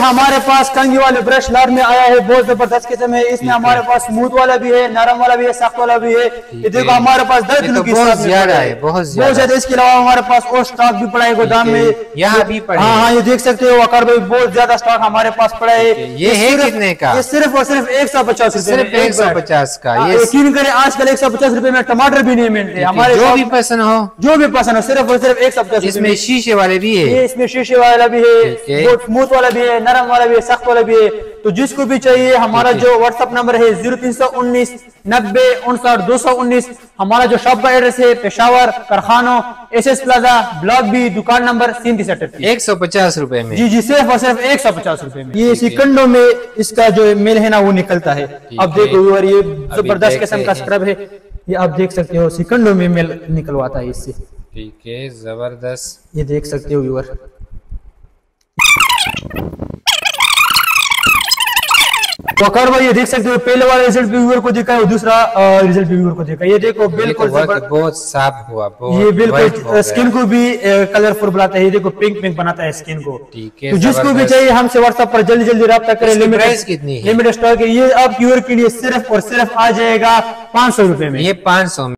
हमारे पास कंगी वाले ब्रश लार में आया है बहुत ज़बरदस्त किस्म है। इसमें हमारे पास स्मूथ वाला भी है नरम वाला भी है सख्त वाला भी है। ये देखो हमारे पास किलो तो की बहुत ज़्यादा है, बहुत ज़्यादा। इसके अलावा हमारे पास और स्टॉक भी पड़ा है गोदाम में। यहाँ भी पड़े हाँ हाँ। ये देख सकते हो वकार भाई बहुत ज़्यादा स्टॉक हमारे पास पड़ा है। ये है कितने का? ये सिर्फ़ और सिर्फ़ एक सौ पचास सिर्फ़ एक सौ पचास का हाँ, ये यकीन करें आजकल एक सौ पचास रूपए में टमाटर भी नहीं मिलते। हमारे जो भी पसंद हो। जो भी पसंद हो सिर्फ़ और सिर्फ़ एक सौ पचास इसमें शीशे वाले भी है। इसमें शीशे वाला भी है स्मूथ वाला भी है नरम वाला भी है सख्त वाला भी है तो जिसको भी चाहिए हमारा जो व्हाट्सअप नंबर है ज़ीरो तीन सौ उन्नीस नब्बे उनसठ दो सौ उन्नीस हमारा जो शॉप का एड्रेस है Peshawar Karkhano S S plaza block B दुकान नंबर सैंतीस अठतीस एक सौ पचास रूपए में। जी जी सिर्फ़ और सिर्फ़ एक सौ पचास रूपए में। ये सिकंडो में इसका जो मेल है ना वो निकलता है। अब देखो व्यूअर, ये ज़बरदस्त किस्म का स्क्रब है। ये आप देख सकते हो सिकंडो में मेल निकलवाता है इससे। ठीक है ज़बरदस्त। ये देख सकते हो व्यूअर वकार भाई ये देख सकते हो पहले वाला रिज़ल्ट व्यूअर को देखा है और दूसरा रिज़ल्ट व्यूअर को देखा ये देखो तो बिल्कुल बहुत साफ़ हुआ ये बिल्कुल स्किन को भी कलरफुल बनाता है ये देखो पिंक पिंक बनाता है स्किन को। ठीक है, तो जिसको भी चाहिए हमसे व्हाट्सएप पर जल्दी जल्दी रब्ता करें लिमिट कितनी लिमिट लिमिटेड स्टॉक ये अब व्यूअर के लिए सिर्फ़ और सिर्फ़ आ जाएगा पाँच सौ रुपये में। ये पाँच सौ